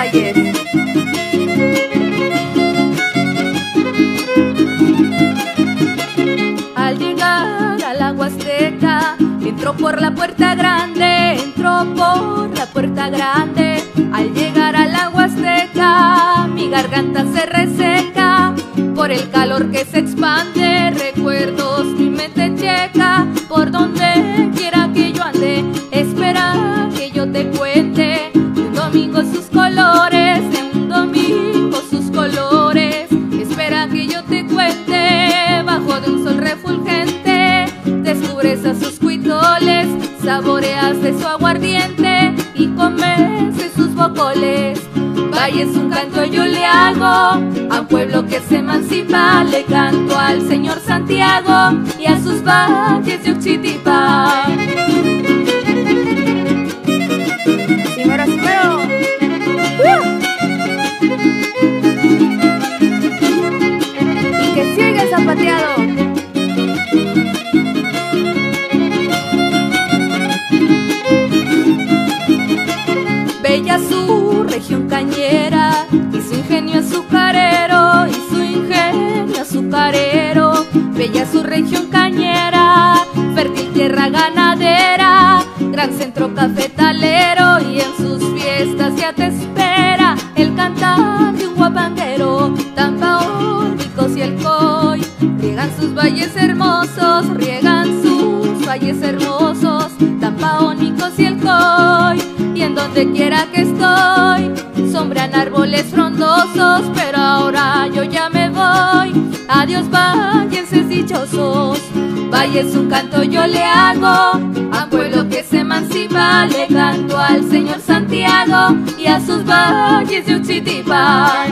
Al llegar a la entró por la puerta grande, entró por la puerta grande. Al llegar a la mi garganta se reseca por el calor que se expande, recuerdos mi mente checa por donde quiera que refulgente. Descubres a sus cuitoles, saboreas de su aguardiente y comes de sus bocoles. Valle un canto yo le hago a un pueblo que se emancipa, le canto al señor Santiago y a sus valles de Uxitipa. Región cañera y su ingenio azucarero y su ingenio azucarero. Bella su región cañera, fértil tierra ganadera, gran centro cafetalero y en sus fiestas ya te espera el cantar de un guapanguero. Tampaónicos y el coy riegan sus valles hermosos, riegan sus valles hermosos, tampaónicos y el coy donde quiera que estoy sombrean árboles frondosos, pero ahora yo ya me voy. Adiós valles dichosos, valles un canto yo le hago a pueblo que se emancipa, le canto al señor Santiago y a sus valles de Uxitipa.